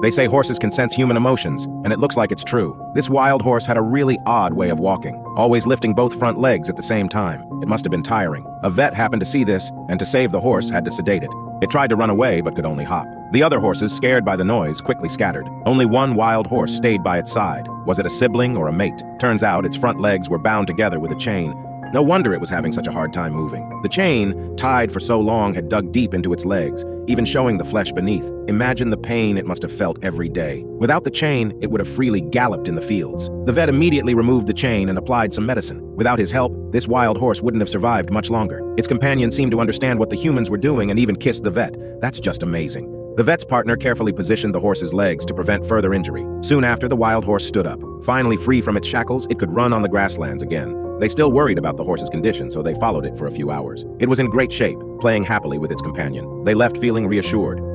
They say horses can sense human emotions, and it looks like it's true. This wild horse had a really odd way of walking, always lifting both front legs at the same time. It must have been tiring. A vet happened to see this, and to save the horse, had to sedate it. It tried to run away, but could only hop. The other horses, scared by the noise, quickly scattered. Only one wild horse stayed by its side. Was it a sibling or a mate? Turns out its front legs were bound together with a chain, no wonder it was having such a hard time moving. The chain, tied for so long, had dug deep into its legs, even showing the flesh beneath. Imagine the pain it must have felt every day. Without the chain, it would have freely galloped in the fields. The vet immediately removed the chain and applied some medicine. Without his help, this wild horse wouldn't have survived much longer. Its companion seemed to understand what the humans were doing and even kissed the vet. That's just amazing. The vet's partner carefully positioned the horse's legs to prevent further injury. Soon after, the wild horse stood up. Finally free from its shackles, it could run on the grasslands again. They still worried about the horse's condition, so they followed it for a few hours. It was in great shape, playing happily with its companion. They left feeling reassured.